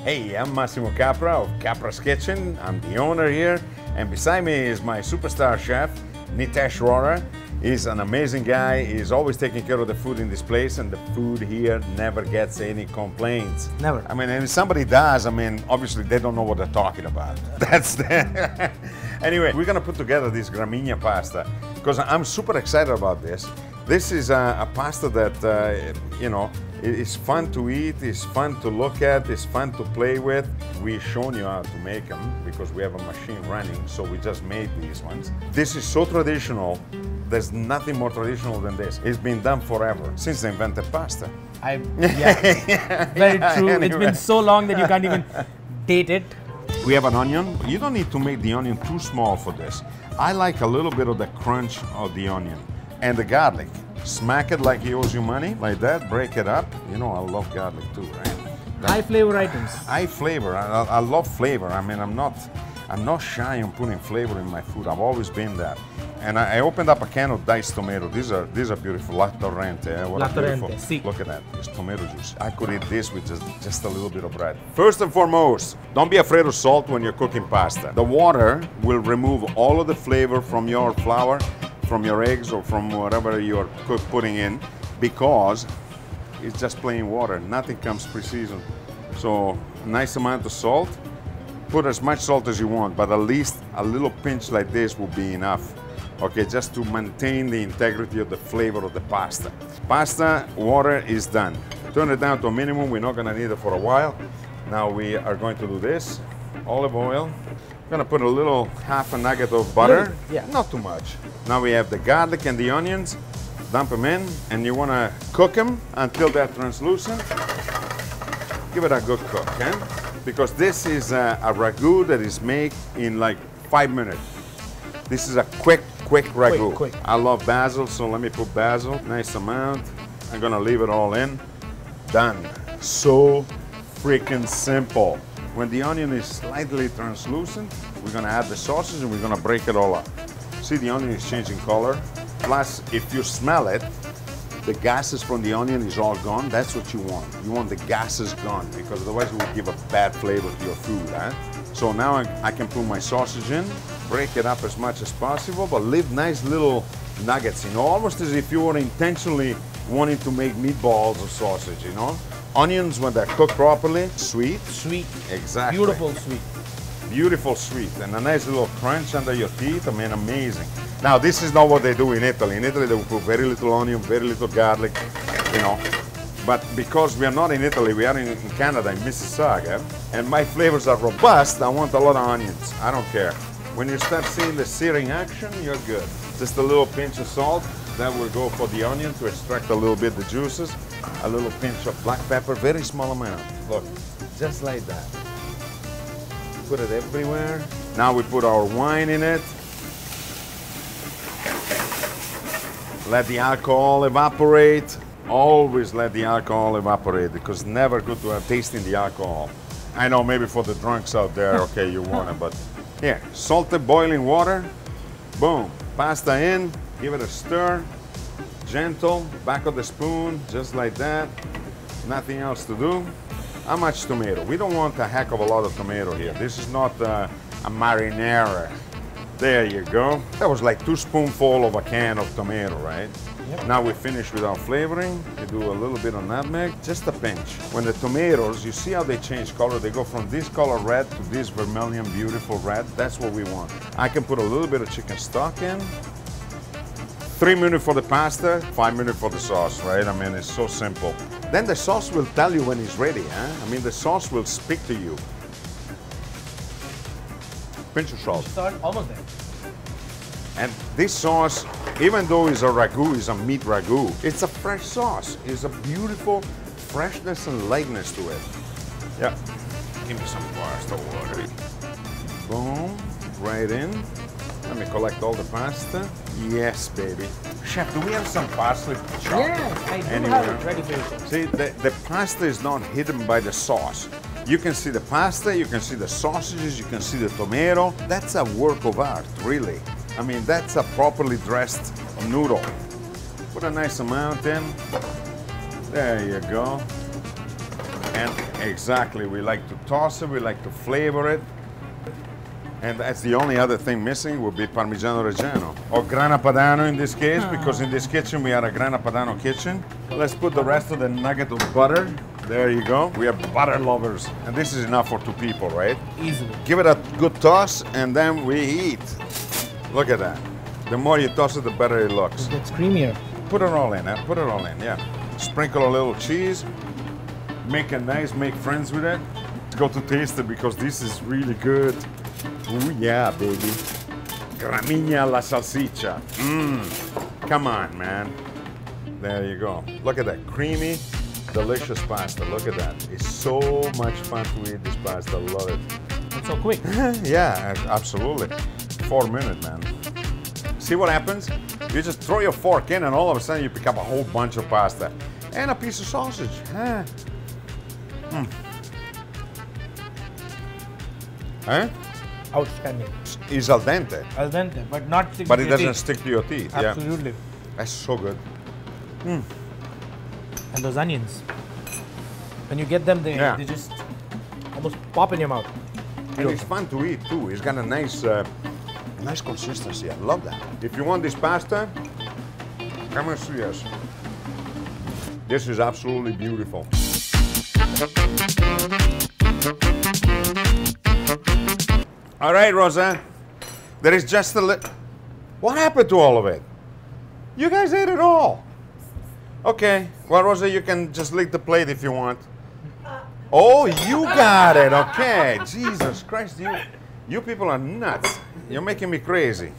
Hey, I'm Massimo Capra of Capra's Kitchen. I'm the owner here, and beside me is my superstar chef, Nitesh Rora. He's an amazing guy. He's always taking care of the food in this place, and the food here never gets any complaints. Never. I mean, and if somebody does, I mean, obviously they don't know what they're talking about. That's the. anyway, we're gonna put together this gramigna pasta because I'm super excited about this. This is a, a pasta that uh, you know it's fun to eat, it's fun to look at, it's fun to play with. We've shown you how to make them because we have a machine running, so we just made these ones. This is so traditional. There's nothing more traditional than this. It's been done forever since they invented pasta. I yeah, very true. It's been so long that you can't even date it. We have an onion. You don't need to make the onion too small for this. I like a little bit of the crunch of the onion and the garlic. Smack it like he owes you money, like that. Break it up. You know I love garlic too, right? High flavor items. High flavor. I, I- I love flavor. I mean, I'm not, I'm not shy on putting flavor in my food. I've always been that. And I, opened up a can of diced tomato. These are these are beautiful. La Torrente. eh? What La. Torrente, sì. Look at that. It's tomato juice. I could eat this with just, just a little bit of bread. First and foremost, don't be afraid of salt when you're cooking pasta. The water will remove all of the flavor from your flour, from your eggs, or from whatever you're putting in, because it's just plain water. Nothing comes pre-seasoned. So nice amount of salt. Put as much salt as you want, but at least a little pinch like this will be enough. Okay, just to maintain the integrity of the flavor of the pasta. Pasta, water is done. Turn it down to a minimum. We're not gonna need it for a while. Now we are going to do this. Olive oil. Gonna put a little half a nugget of butter. Yeah. Not too much. Now we have the garlic and the onions. Dump them in, and you wanna cook them until they're translucent. Give it a good cook, eh? Because this is a, a ragu that is made in like five minutes. This is a quick, quick ragu. Quick, quick. I love basil, so let me put basil, nice amount. I'm gonna leave it all in. Done. So freaking simple. When the onion is slightly translucent, we're gonna add the sausage and we're gonna break it all up. See the onion is changing color. Plus, if you smell it, the gases from the onion is all gone. That's what you want. You want the gases gone because otherwise it will give a bad flavor to your food. Huh? So now I, I can put my sausage in, break it up as much as possible, but leave nice little nuggets, you know, almost as if you were intentionally wanting to make meatballs of sausage, you know. Onions, when they're cooked properly, sweet. Sweet. Exactly. Beautiful sweet. Beautiful sweet and a nice little crunch under your teeth. I mean, amazing. Now, this is not what they do in Italy. In Italy, they will put very little onion, very little garlic, you know. But because we are not in Italy, we are in, in Canada, in Mississauga, and my flavors are robust, I want a lot of onions. I don't care. When you start seeing the searing action, you're good. Just a little pinch of salt. That will go for the onion to extract a little bit the juices. A little pinch of black pepper, very small amount. Look, just like that. Put it everywhere. Now we put our wine in it. Let the alcohol evaporate. Always let the alcohol evaporate because never good to have tasting the alcohol. I know maybe for the drunks out there, okay, you want it, but here, salted boiling water. Boom. Pasta in, give it a stir. Gentle, back of the spoon, just like that. Nothing else to do. How much tomato? We don't want a heck of a lot of tomato here. This is not uh, a marinara. There you go. That was like two spoonful of a can of tomato, right? Yep. Now we finish with our flavoring. We do a little bit of nutmeg, just a pinch. When the tomatoes, you see how they change color? They go from this color red to this vermilion, beautiful red. That's what we want. I can put a little bit of chicken stock in. Three minutes for the pasta, five minutes for the sauce, right? I mean, it's so simple. Then the sauce will tell you when it's ready, huh? I mean, the sauce will speak to you. Pinch of salt. Salt almost there. And this sauce, even though it's a ragu, it's a meat ragu, it's a fresh sauce. It's a beautiful freshness and lightness to it. Yeah. Give me some pasta water. Boom. Right in. Let me collect all the pasta. Yes, baby. Chef, do we have some parsley chopped? Yes, I do Anywhere? have it ready for you. See, the, the pasta is not hidden by the sauce. You can see the pasta, you can see the sausages, you can see the tomato. That's a work of art, really. I mean, that's a properly dressed noodle. Put a nice amount in. There you go. And Exactly. We like to toss it. We like to flavor it. And that's the only other thing missing would be Parmigiano Reggiano or Grana Padano in this case, because in this kitchen we are a Grana Padano kitchen. Let's put the rest of the nugget of butter. There you go. We are butter lovers. And this is enough for two people, right? Easily. Give it a good toss and then we eat. Look at that. The more you toss it, the better it looks. It gets creamier. Put it all in, eh? put it all in, yeah. Sprinkle a little cheese. Make it nice, make friends with it. Go to taste it because this is really good. Ooh, yeah, baby. Gramigna la salsiccia. Mmm. Come on, man. There you go. Look at that. Creamy, delicious pasta. Look at that. It's so much fun to eat this pasta. Love it. It's so quick. yeah, absolutely. Four minutes, man. See what happens? You just throw your fork in, and all of a sudden you pick up a whole bunch of pasta and a piece of sausage. Huh? Hmm. Huh? Outstanding. It's al dente, Al dente, but not sticking but it doesn't teeth. stick to your teeth. Yeah, Absolutely. that's so good. And those onions. When you get them, they, Yeah. they just almost pop in your mouth. And it's fun to eat too. It's got a nice, uh, nice consistency. I love that. If you want this pasta, come and see us. This is absolutely beautiful. All right, Rosa. There is just a little. What happened to all of it? You guys ate it all. Okay. Well, Rosa, you can just lick the plate if you want. Uh. Oh, you got it. Okay. Jesus Christ, you you people are nuts. You're making me crazy.